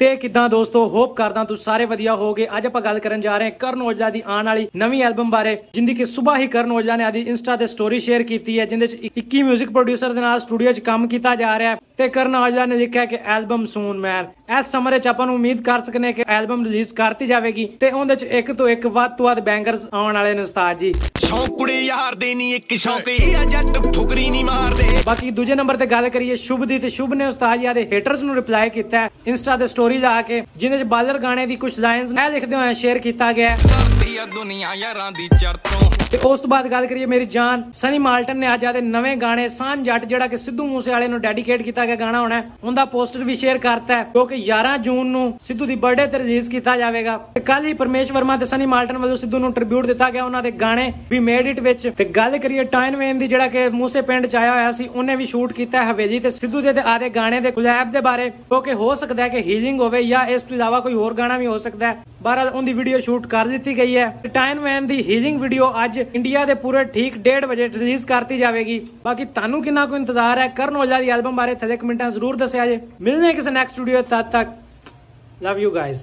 ਤੇ ਕਿਦਾਂ ਦੋਸਤੋ ਹੋਪ ਕਰਦਾ ਤੁਸੀਂ ਸਾਰੇ ਵਧੀਆ ਹੋਗੇ ਅੱਜ ਆਪਾਂ ਗੱਲ ਕਰਨ ਜਾ ਰਹੇ ਹਾਂ ਕਰਨ ਔਜਲਾ ਦੀ ਆਉਣ ਵਾਲੀ ਨਵੀਂ ਐਲਬਮ ਬਾਰੇ, ਜਿੰਦੀ ਕਿ ਸਵੇਰ ਹੀ ਕਰਨ ਔਜਲਾ ਨੇ ਆਦੀ ਇੰਸਟਾ ਤੇ ਸਟੋਰੀ ਸ਼ੇਅਰ ਕੀਤੀ ਹੈ, ਜਿੰਦੇ ਚ 21 뮤직 ਪ੍ਰੋਡਿਊਸਰ ਦੇ ਨਾਲ ਸਟੂਡੀਓ 'ਚ ਕੰਮ ਕੀਤਾ ਜਾ ਰਿਹਾ ਹੈ। ਤੇ ਕਰਨ ਔਜਲਾ ਨੇ ਲਿਖਿਆ ਕਿ ਐਲਬਮ ਸੂਨ ਮੈਨ ਇਸ ਸਮੇਂ 'ਚ ਆਪਾਂ ਨੂੰ ਉਮੀਦ ਕਰ ਸਕਨੇ ਕਿ ਐਲਬਮ ਰਿਲੀਜ਼ ਕਰਤੀ ਜਾਵੇਗੀ ਤੇ ਉਹਦੇ 'ਚ ਇੱਕ ਤੋਂ ਇੱਕ ਵੱਧ ਤੋਂ ਵੱਧ ਬੈਂਗਰਸ ਆਉਣ ਵਾਲੇ ਨੇ ਉਸਤਾਦ ਜੀ। ਸ਼ੌਂਕ ਕੁੜੇ ਯਾਰ ਦੇ ਨਹੀਂ ਇੱਕ ਸ਼ੌਂਕ ਇਹ ਆ ਜੱਟ ਠੁਕਰੀ ਨਹੀਂ ਮਾਰਦੇ। ਬਾਕੀ ਦੂਜੇ ਨੰਬਰ ਤੇ ਗੱਲ ਕਰੀਏ ਸ਼ੁਭ ਦੀ ਤੇ ਸ਼ੁਭ ਨੇ ਉਸਤਾਦ ਜੀ ਦੇ ਹੇਟਰਸ ਨੂੰ ਰਿਪਲਾਈ ਕੀਤਾ ਹੈ ਇੰਸਟਾ ਤੇ ਸਟੋਰੀ ਲਾ ਕੇ ਜਿਹਦੇ ਚ ਬਾਲਰ ਗਾਣੇ ਦੀ ਕੁਝ ਲਾਈਨਸ ਇਹ ਲਿਖਦੇ ਹੋਏ ਸ਼ੇਅਰ ਕੀਤਾ ਗਿਆ ਹੈ। ਸਰਦੀ ਆ ਦੁਨੀਆ ਯਾਰਾਂ ਦੀ ਚਰਤੋਂ। ਤੇ ਉਸ ਤੋਂ ਬਾਅਦ ਗੱਲ ਕਰੀਏ ਮੇਰੀ ਜਾਨ ਸਨੀ ਮਾਲਟਨ ਨੇ ਅੱਜ ਆਦੇ ਨਵੇਂ ਗਾਣੇ ਸਾਂਝ ਜੱਟ ਜਿਹੜਾ ਕਿ ਸਿੱਧੂ ਮੂਸੇਵਾਲੇ ਨੂੰ ਡੈਡੀਕੇਟ ਕੀਤਾ ਗਿਆ ਗਾਣਾ ਹੋਣਾ ਉਹਦਾ ਪੋਸਟਰ ਵੀ ਸ਼ੇਅਰ ਕਰਤਾ ਹੈ ਕਿਉਂਕਿ 11 ਜੂਨ ਨੂੰ ਸਿੱਧੂ ਦੀ ਬਰਥਡੇ ਤੇ ਰਿਲੀਜ਼ ਕੀਤਾ ਜਾਵੇਗਾ। ਤੇ ਕੱਲ ਹੀ ਪਰਮੇਸ਼ ਵਰਮਾ ਤੇ ਸਨੀ ਮਾਲਟਨ ਵੱਲੋਂ ਸਿੱਧੂ ਨੂੰ ਟ੍ਰਿਬਿਊਟ ਦਿੱਤਾ ਗਿਆ, ਉਹਨਾਂ ਦੇ ਗਾਣੇ ਵੀ ਮੇਡ ਇਟ ਵਿੱਚ। ਤੇ ਗੱਲ ਕਰੀਏ ਟਾਈਨ ਵੇਨ ਦੀ ਜਿਹੜਾ ਕਿ ਮੂਸੇ ਪਿੰਡ ਚ ਆਇਆ ਹੋਇਆ ਸੀ, ਉਹਨੇ ਵੀ ਸ਼ੂਟ ਕੀਤਾ ਹਵੇਲੀ ਤੇ ਸਿੱਧੂ ਦੇ ਤੇ ਆਦੇ ਗਾਣੇ ਦੇ ਕੋਲੈਬ ਦੇ ਬਾਰੇ ਕਿਉਂਕਿ ਹੋ ਸਕਦਾ ਹੈ ਕਿ ਹੀਲਿੰਗ ਹੋਵੇ ਜਾਂ ਇਸ ਤੋਂ ਇਲਾਵਾ ਕੋਈ ਹੋਰ ਗਾਣਾ ਵੀ ਹੋ ਸਕਦਾ ਹੈ। ਬਹਰਾਲ ਉਹਦੀ ਵੀਡੀਓ ਸ਼ੂਟ ਕਰ ਦਿੱਤੀ ਗਈ ਹੈ। ਟਾਈਨ ਮੈਨ ਦੀ ਹੀਲਿੰਗ ਵੀਡੀਓ ਅੱਜ ਇੰਡੀਆ ਦੇ ਪੂਰੇ ਠੀਕ 1:30 ਵਜੇ ਰਿਲੀਜ਼ ਕਰਤੀ ਜਾਵੇਗੀ। ਬਾਕੀ ਤੁਹਾਨੂੰ ਕਿੰਨਾ ਕੁ ਇੰਤਜ਼ਾਰ ਹੈ? ਕਰਨ ਔਜਲਾ ਦੀ ਐਲਬਮ ਬਾਰੇ ਥੱਲੇ ਕਮੈਂਟਾਂ ਜ਼ਰੂਰ ਦੱਸਿਆ ਜੇ। ਮਿਲਨੇ ਕਿਸੇ ਨੈਕਸਟ ਵੀਡੀਓ ਤਦ ਤੱਕ। Love you guys